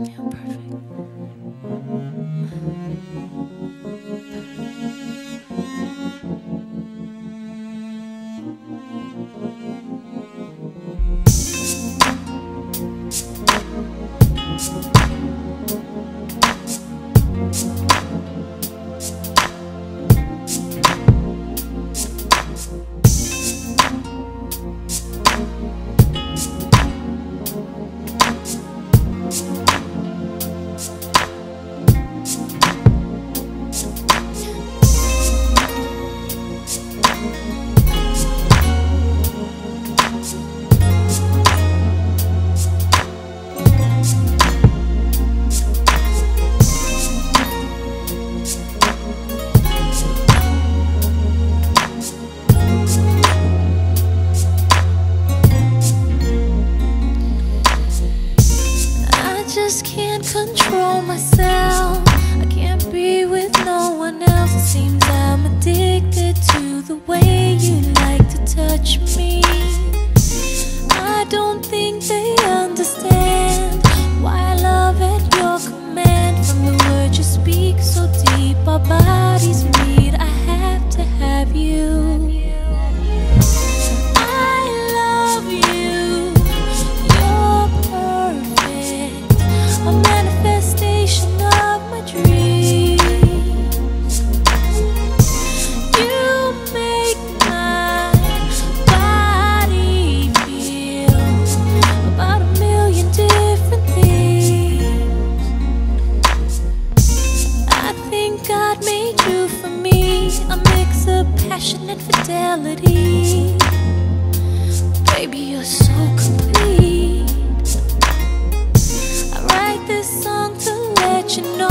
Yeah, perfect. just can't control myself. I can't be with no one else, it seems need you for me. A mix of passion and fidelity. Baby, you're so complete. I write this song to let you know